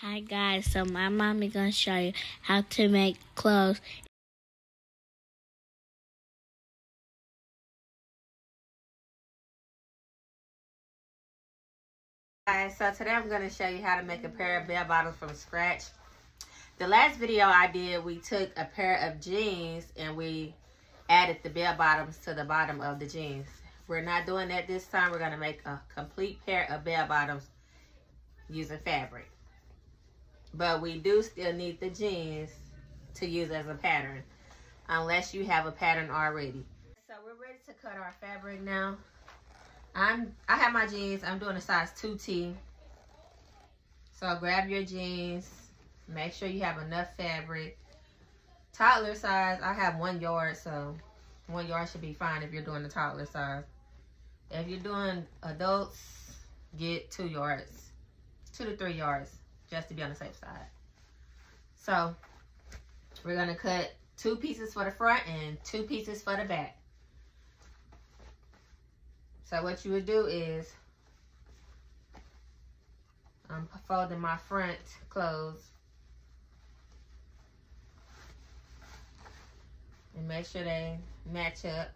Hi guys, so my mommy gonna show you how to make clothes. Guys, so today I'm going to show you how to make a pair of bell bottoms from scratch. The last video I did, we took a pair of jeans and we added the bell bottoms to the bottom of the jeans. We're not doing that this time. We're going to make a complete pair of bell bottoms using fabric. But we do still need the jeans to use as a pattern, unless you have a pattern already. So we're ready to cut our fabric now. I'm I have my jeans. I'm doing a size 2T. So grab your jeans. Make sure you have enough fabric. Toddler size, I have one yard, so one yard should be fine if you're doing the toddler size. If you're doing adults, get two yards, two to three yards just to be on the safe side. So we're gonna cut two pieces for the front and two pieces for the back. So what you would do is um, I'm folding my front clothes and make sure they match up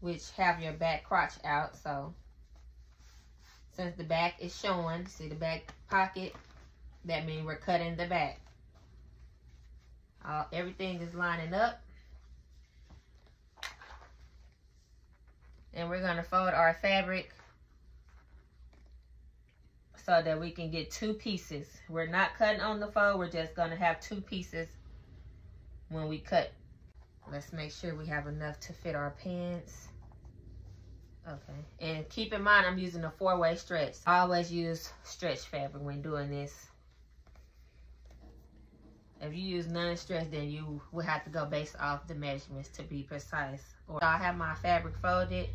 which have your back crotch out so since the back is showing see the back pocket that means we're cutting the back. All, everything is lining up. And we're going to fold our fabric so that we can get two pieces. We're not cutting on the fold. We're just going to have two pieces when we cut. Let's make sure we have enough to fit our pants. Okay. And keep in mind, I'm using a four-way stretch. I always use stretch fabric when doing this. If you use non-stretch, then you will have to go based off the measurements to be precise. Or I have my fabric folded.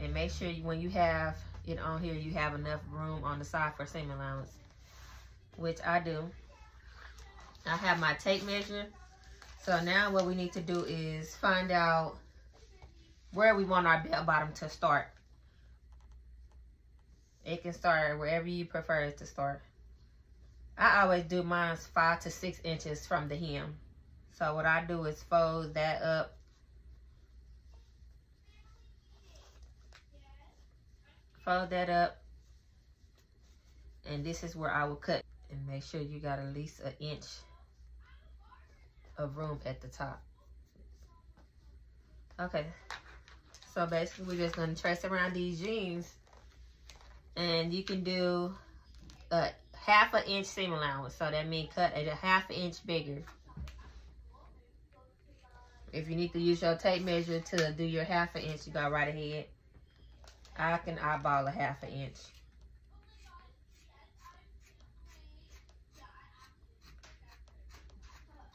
And make sure you, when you have it on here, you have enough room on the side for seam allowance, which I do. I have my tape measure. So now what we need to do is find out where we want our bell bottom to start. It can start wherever you prefer it to start. I always do mine five to six inches from the hem. So what I do is fold that up. Fold that up. And this is where I will cut. And make sure you got at least an inch of room at the top. Okay. So basically we're just to trace around these jeans and you can do a half an inch seam allowance. So that means cut at a half inch bigger. If you need to use your tape measure to do your half an inch, you go right ahead. I can eyeball a half an inch.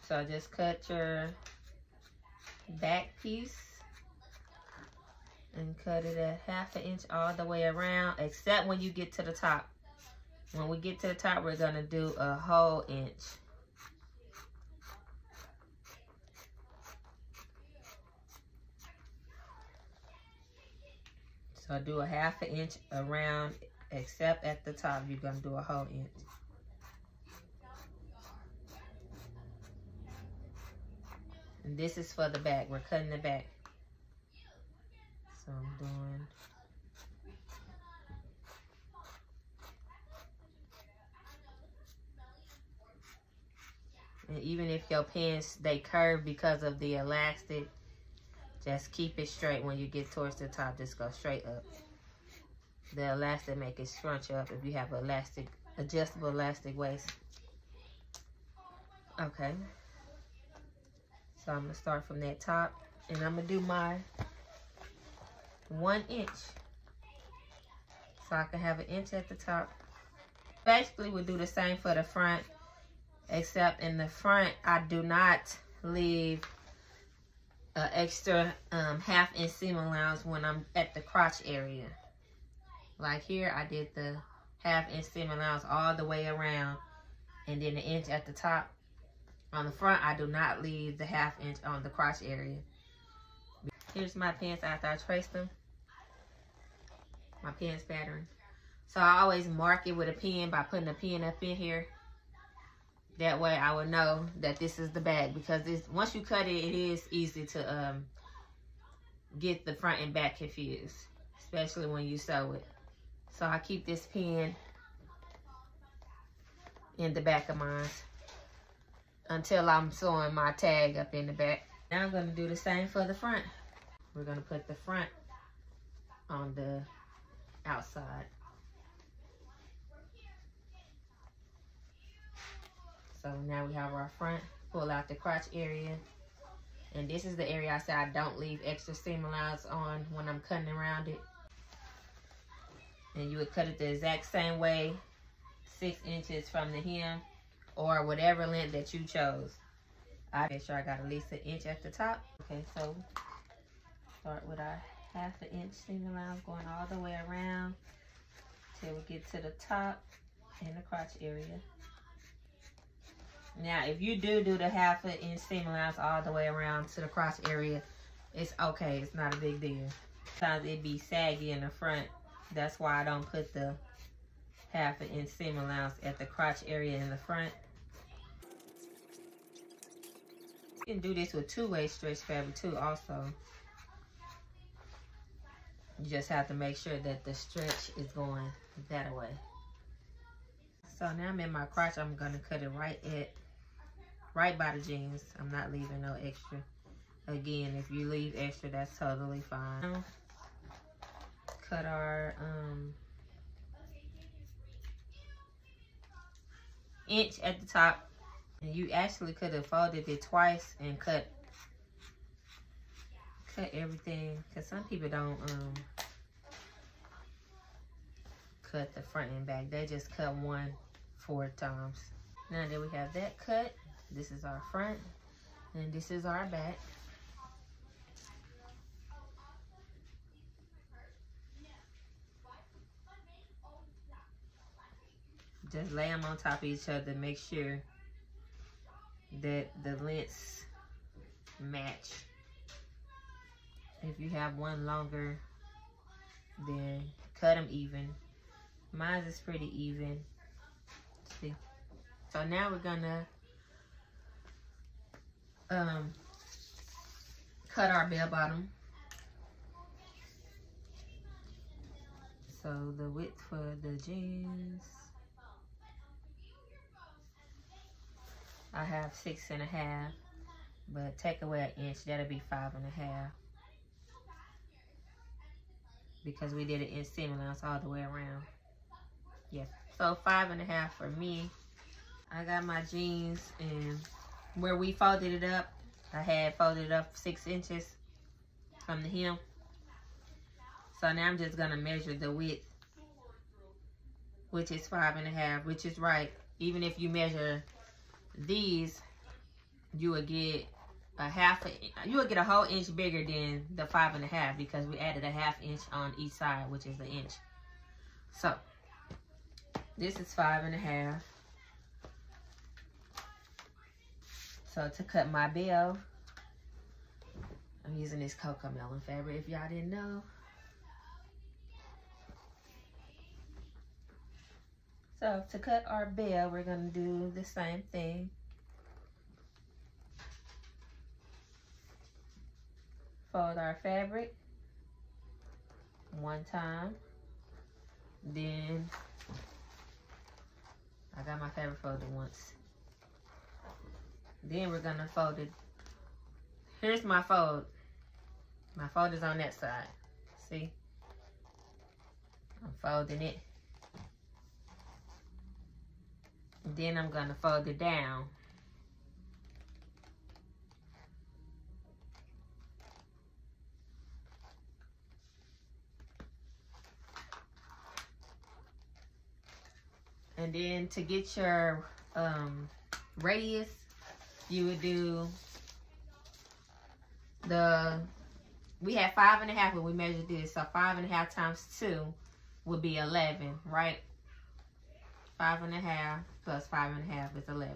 So just cut your back piece and cut it a half an inch all the way around, except when you get to the top. When we get to the top, we're gonna do a whole inch. So do a half an inch around, except at the top, you're gonna do a whole inch. And this is for the back, we're cutting the back. So I'm doing And even if your pants, they curve because of the elastic, just keep it straight when you get towards the top. Just go straight up. The elastic make it scrunch up if you have elastic, adjustable elastic waist. Okay. So I'm to start from that top. And I'm to do my one inch. So I can have an inch at the top. Basically, we'll do the same for the front, except in the front, I do not leave an extra um, half inch seam allowance when I'm at the crotch area. Like here, I did the half inch seam allowance all the way around and then an inch at the top. On the front, I do not leave the half inch on the crotch area. Here's my pants after I traced them. My pants pattern. So I always mark it with a pen by putting a pen up in here. That way I would know that this is the bag because this once you cut it, it is easy to um, get the front and back confused, especially when you sew it. So I keep this pen in the back of mine until I'm sewing my tag up in the back. Now I'm going to do the same for the front. We're going to put the front on the outside. So now we have our front, pull out the crotch area. And this is the area I said I don't leave extra seam allowance on when I'm cutting around it. And you would cut it the exact same way, six inches from the hem or whatever length that you chose. I make sure I got at least an inch at the top. Okay, so start with our half an inch seam allowance going all the way around till we get to the top and the crotch area. Now, if you do do the half an inch seam allowance all the way around to the crotch area, it's okay. It's not a big deal. Sometimes it be saggy in the front. That's why I don't put the half an inch seam allowance at the crotch area in the front. You can do this with two-way stretch fabric too also. You just have to make sure that the stretch is going that way. So now I'm in my crotch. I'm going to cut it right at right by the jeans. I'm not leaving no extra. Again, if you leave extra, that's totally fine. Cut our um, inch at the top. And you actually could have folded it twice and cut cut everything. Because some people don't um, cut the front and back. They just cut one four times. Now that we have that cut, this is our front and this is our back. Just lay them on top of each other. Make sure that the lengths match. If you have one longer, then cut them even. Mine is pretty even. See? So now we're gonna um, cut our bell bottom. So the width for the jeans, I have six and a half, but take away an inch, that'll be five and a half. Because we did it in seam allowance all the way around. Yeah, so five and a half for me. I got my jeans and where we folded it up, I had folded up six inches from the hem. So now I'm just gonna measure the width, which is five and a half, which is right. Even if you measure these, you would get a half, you would get a whole inch bigger than the five and a half because we added a half inch on each side, which is an inch. So, this is five and a half. So to cut my bell, I'm using this Cocomelon fabric if y'all didn't know. So to cut our bell, we're gonna do the same thing. Fold our fabric one time. Then I got my fabric folded once. Then we're gonna fold it. Here's my fold. My fold is on that side. See? I'm folding it. then I'm gonna fold it down. And then to get your um, radius, you would do the, we had five and a half when we measured this. So five and a half times two would be 11, right? Five and a half plus five and a half is 11.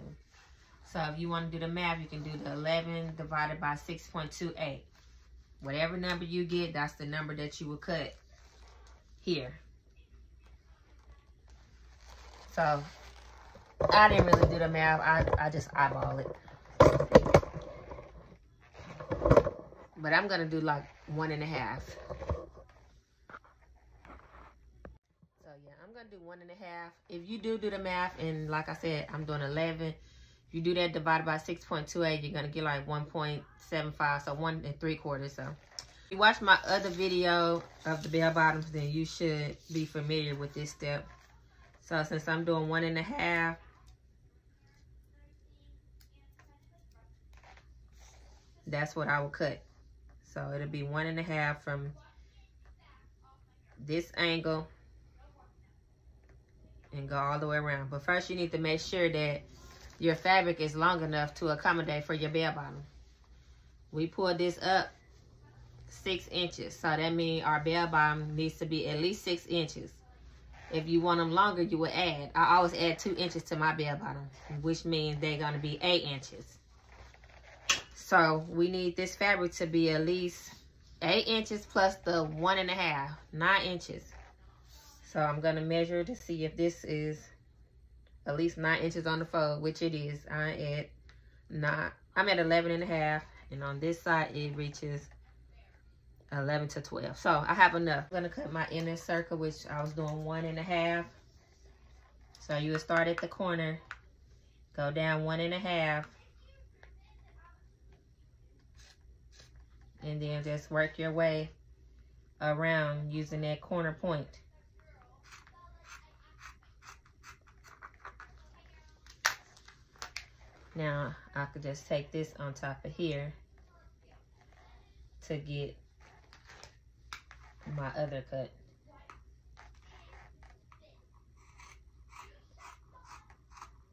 So if you want to do the math, you can do the 11 divided by 6.28. Whatever number you get, that's the number that you will cut here. So I didn't really do the math. I, I just eyeball it. But I'm going to do like one and a half. So yeah, I'm going to do one and a half. If you do do the math, and like I said, I'm doing 11. You do that divided by 6.28, you're going to get like 1.75. So one and three quarters. So if you watch my other video of the bell bottoms, then you should be familiar with this step. So since I'm doing one and a half, that's what I will cut. So it'll be one and a half from this angle and go all the way around. But first you need to make sure that your fabric is long enough to accommodate for your bell bottom. We pulled this up six inches. So that means our bell bottom needs to be at least six inches. If you want them longer, you would add. I always add two inches to my bell bottom, which means they're going to be eight inches. So we need this fabric to be at least eight inches plus the one and a half, nine inches. So I'm gonna measure to see if this is at least nine inches on the fold, which it is. I at nine, I'm at 11 and a half, and on this side it reaches 11 to 12. So I have enough. I'm gonna cut my inner circle, which I was doing one and a half. So you would start at the corner, go down one and a half, and then just work your way around using that corner point. Now I could just take this on top of here to get my other cut.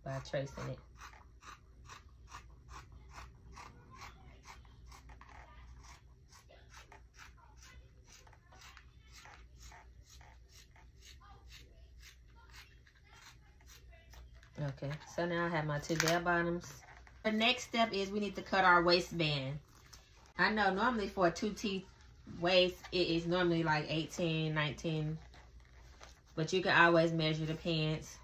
By tracing it. Okay, so now I have my two bell bottoms. The next step is we need to cut our waistband. I know normally for a 2T waist, it is normally like 18, 19. But you can always measure the pants.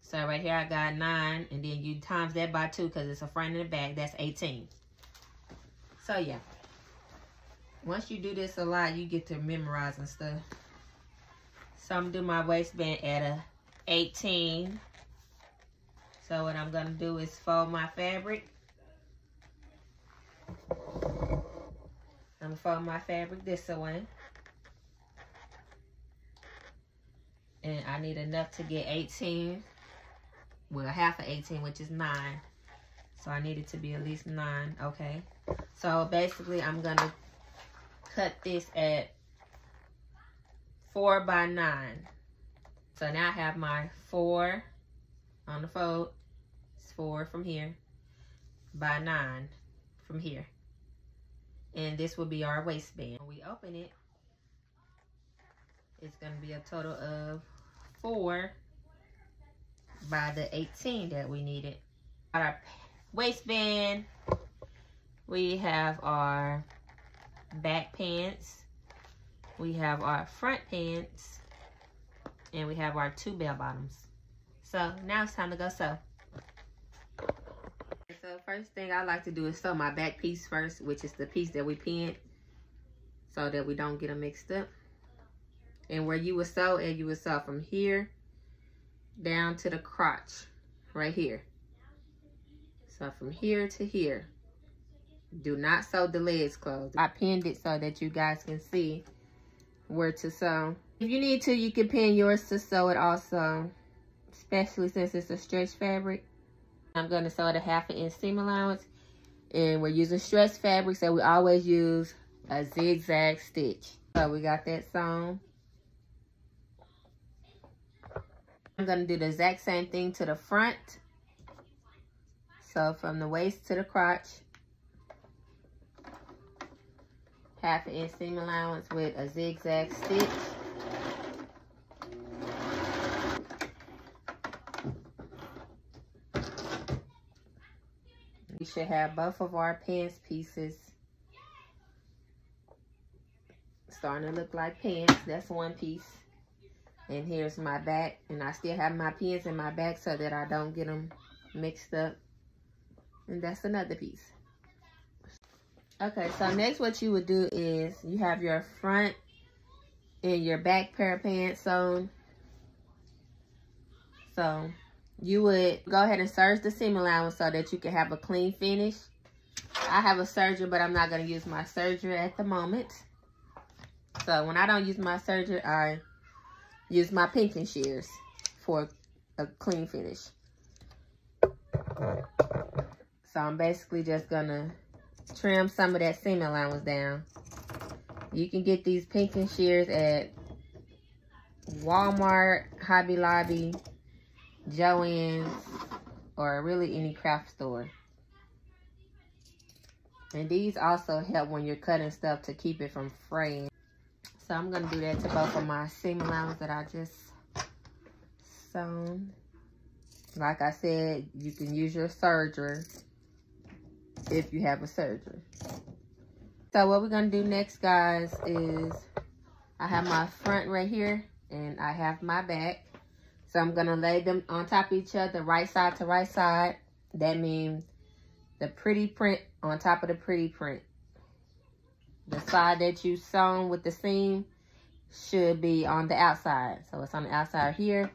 So right here I got 9. And then you times that by 2 because it's a front and a back. That's 18. So yeah. Once you do this a lot, you get to memorizing stuff. So I'm doing my waistband at a 18. So what I'm to do is fold my fabric. To fold my fabric this way. And I need enough to get 18. Well, half of 18, which is 9. So I need it to be at least 9. Okay. So basically, I'm to cut this at 4 by 9. So now I have my 4 on the fold. It's four from here by nine from here. And this will be our waistband. When we open it, it's going to be a total of four by the 18 that we needed. Our waistband, we have our back pants, we have our front pants, and we have our two bell bottoms. So now it's time to go sew. So first thing I like to do is sew my back piece first, which is the piece that we pinned so that we don't get them mixed up. And where you would sew, and you would sew from here down to the crotch right here. So from here to here. Do not sew the legs closed. I pinned it so that you guys can see where to sew. If you need to, you can pin yours to sew it also especially since it's a stretch fabric. I'm going to sew it a half an inch seam allowance. And we're using stretch fabric, so we always use a zigzag stitch. So we got that sewn. I'm going to do the exact same thing to the front. So from the waist to the crotch. Half an inch seam allowance with a zigzag stitch. Should have both of our pants pieces starting to look like pants. That's one piece. And here's my back. And I still have my pins in my back so that I don't get them mixed up. And that's another piece. Okay, so next what you would do is you have your front and your back pair of pants sewn. So you would go ahead and serge the seam allowance so that you can have a clean finish. I have a serger, but I'm not going to use my serger at the moment. So when I don't use my serger, I use my pinking shears for a clean finish. So I'm basically just going to trim some of that seam allowance down. You can get these pinking shears at Walmart, Hobby Lobby, Joann's, or really any craft store. And these also help when you're cutting stuff to keep it from fraying. So I'm going to do that to both of my seam allowance that I just sewn. Like I said, you can use your serger if you have a serger. So what we're going to do next, guys, is I have my front right here and I have my back. So I'm going to lay them on top of each other, right side to right side. That means the pretty print on top of the pretty print. The side that you sewn with the seam should be on the outside. So it's on the outside here.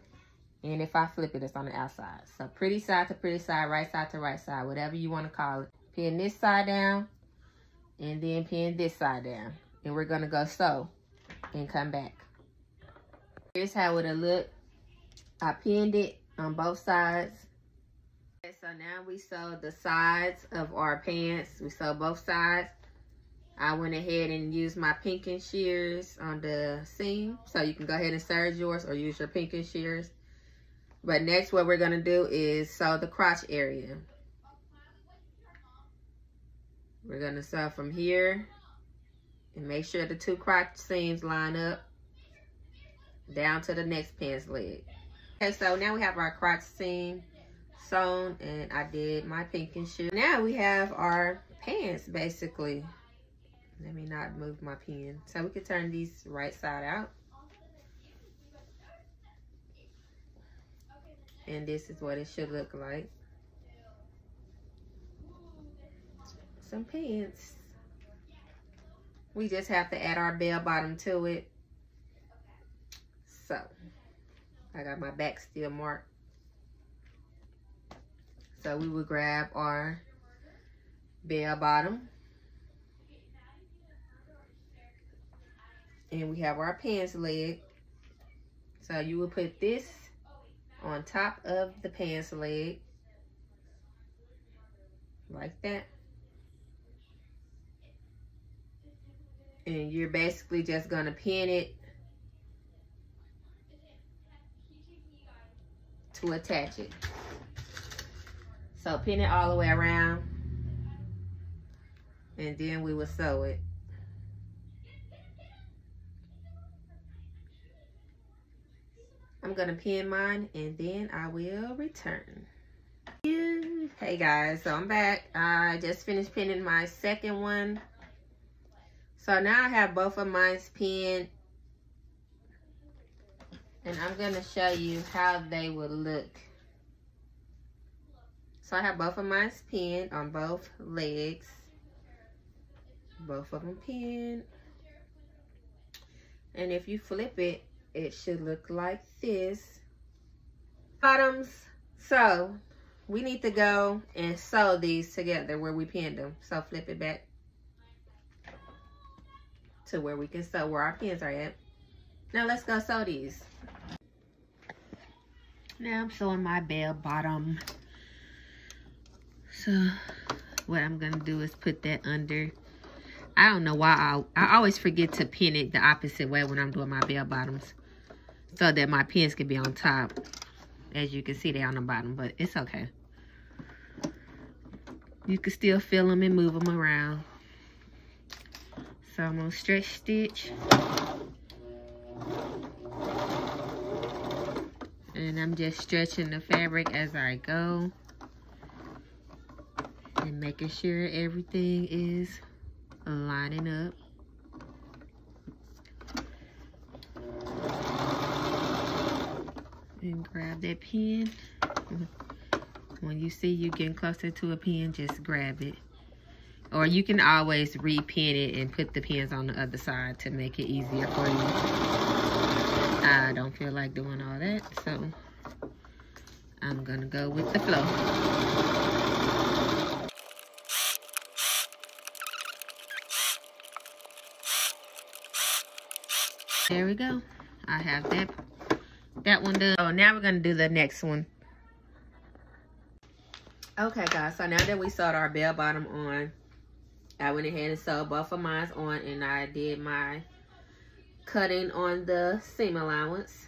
And if I flip it, it's on the outside. So pretty side to pretty side, right side to right side, whatever you want to call it. Pin this side down and then pin this side down. And we're going to go sew and come back. Here's how it'll look I pinned it on both sides. Okay, so now we sew the sides of our pants. We sew both sides. I went ahead and used my pinking shears on the seam. So you can go ahead and serge yours or use your pinking shears. But next what we're going to do is sew the crotch area. We're going to sew from here and make sure the two crotch seams line up down to the next pants leg. Okay, so now we have our crotch seam sewn and I did my pinking shoe. Now we have our pants basically. Let me not move my pen. So we can turn these right side out. And this is what it should look like. Some pants. We just have to add our bell bottom to it. So. I got my back still marked. So we would grab our bell bottom. And we have our pants leg. So you would put this on top of the pants leg. Like that. And you're basically just going to pin it to attach it. So pin it all the way around and then we will sew it. I'm to pin mine and then I will return. Hey guys, so I'm back. I just finished pinning my second one. So now I have both of mine pinned and I'm going to show you how they would look. So I have both of mine pinned on both legs. Both of them pinned. And if you flip it, it should look like this. Bottoms. So we need to go and sew these together where we pinned them. So flip it back to where we can sew where our pins are at. Now let's go sew these. Now I'm sewing my bell bottom. So what I'm going to do is put that under. I don't know why I, I always forget to pin it the opposite way when I'm doing my bell bottoms. So that my pins can be on top. As you can see, they're on the bottom, but it's okay. You can still feel them and move them around. So I'm going to stretch stitch. And I'm just stretching the fabric as I go and making sure everything is lining up and grab that pin. When you see you getting closer to a pin, just grab it. Or you can always repin it and put the pins on the other side to make it easier for you. I don't feel like doing all that, so I'm gonna go with the flow. There we go. I have that that one done. Oh, now we're gonna do the next one. Okay, guys. So now that we sewed our bell bottom on, I went ahead and sewed both of mine on, and I did my cutting on the seam allowance.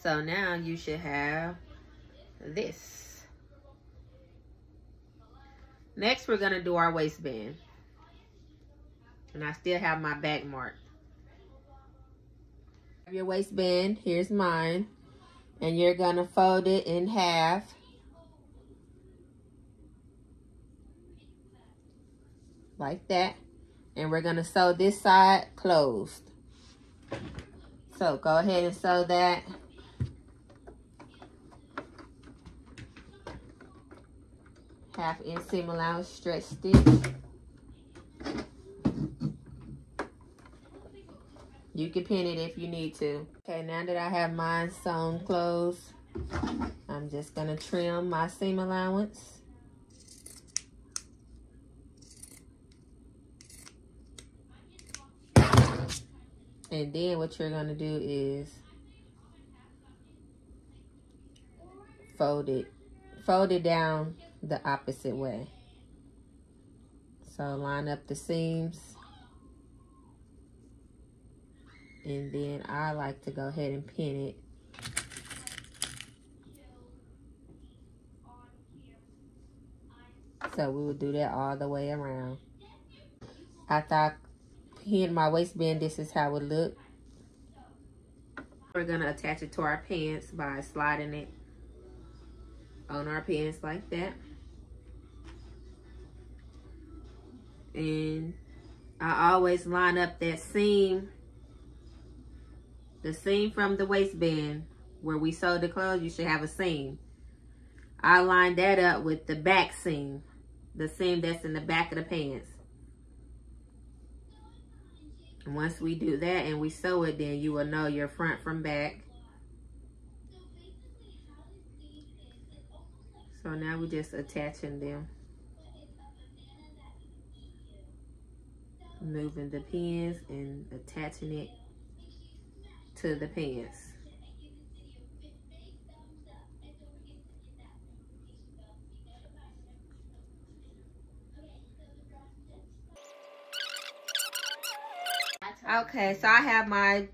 So now you should have this. Next, we're gonna do our waistband. And I still have my back mark your waistband. Here's mine. And you're going to fold it in half. Like that. And we're going to sew this side closed. So go ahead and sew that. Half inch seam allowance stretch stitch. You can pin it if you need to. Okay, now that I have mine sewn closed, I'm just to trim my seam allowance. And then what you're going to do is fold it. Fold it down the opposite way. So line up the seams. And then I like to go ahead and pin it. So we would do that all the way around. After I pin my waistband, this is how it look. We're gonna attach it to our pants by sliding it on our pants like that. And I always line up that seam the seam from the waistband where we sewed the clothes, you should have a seam. I line that up with the back seam, the seam that's in the back of the pants. Once we do that and we sew it, then you will know your front from back. So now we're just attaching them. Moving the pins and attaching it to the pants. Okay, so I have my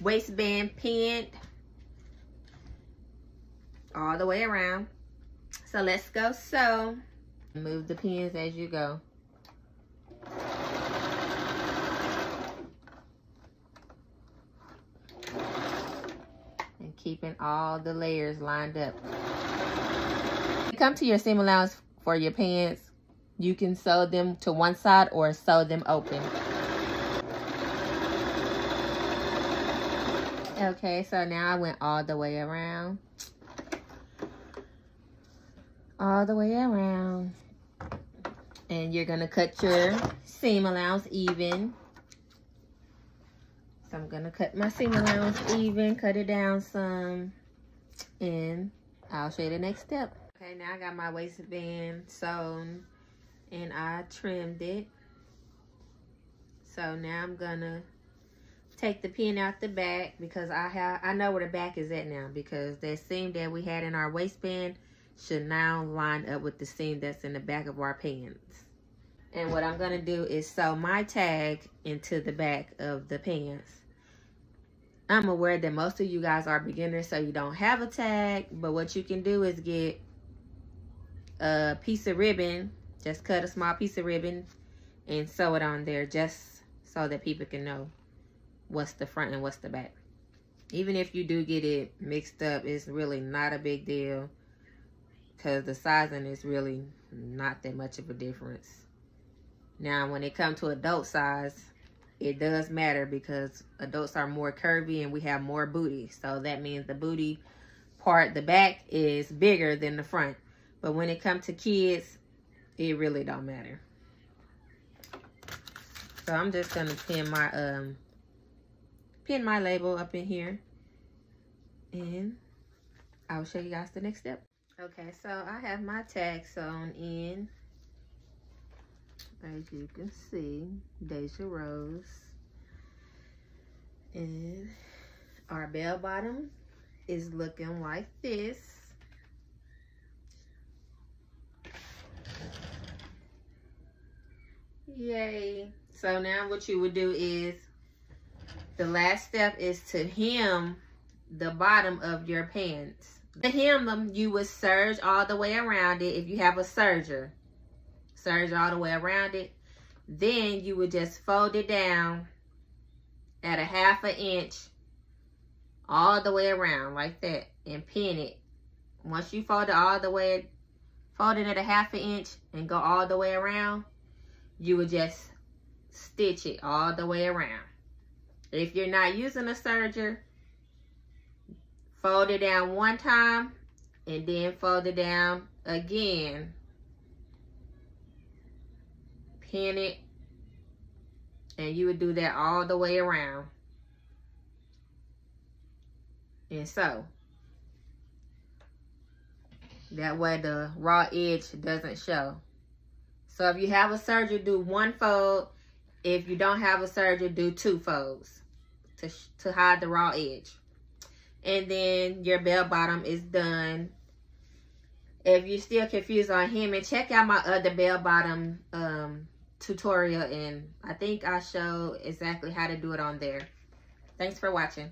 waistband pinned all the way around. So let's go sew. Move the pins as you go. And keeping all the layers lined up. Come to your seam allowance for your pants. You can sew them to one side or sew them open. Okay, so now I went all the way around. All the way around. And you're going to cut your seam allowance even. So I'm going to cut my seam allowance even, cut it down some, and I'll show you the next step. Okay, now I got my waistband sewn, and I trimmed it. So now I'm going to take the pin out the back because I have I know where the back is at now because that seam that we had in our waistband should now line up with the seam that's in the back of our pants. And what I'm going to do is sew my tag into the back of the pants. I'm aware that most of you guys are beginners, so you don't have a tag. But what you can do is get a piece of ribbon. Just cut a small piece of ribbon and sew it on there just so that people can know what's the front and what's the back. Even if you do get it mixed up, it's really not a big deal because the sizing is really not that much of a difference. Now, when it comes to adult size, it does matter because adults are more curvy and we have more booty. So that means the booty part, the back is bigger than the front. But when it comes to kids, it really don't matter. So I'm just gonna pin my um pin my label up in here. And I'll show you guys the next step. Okay, so I have my tag sewn in. As you can see, Deja Rose. And our bell bottom is looking like this. Yay. So now what you would do is, the last step is to hem the bottom of your pants. To hem them, you would serge all the way around it if you have a serger. Serge all the way around it. Then you would just fold it down at a half an inch all the way around like that and pin it. Once you fold it all the way, fold it at a half an inch and go all the way around, you would just stitch it all the way around. If you're not using a serger, fold it down one time and then fold it down again. Pin it and you would do that all the way around. And so, that way the raw edge doesn't show. So if you have a serger, do one fold. If you don't have a serger, do two folds to, to hide the raw edge. And then your bell bottom is done. If you're still confused on hemming, check out my other bell bottom um, tutorial. And I think I show exactly how to do it on there. Thanks for watching.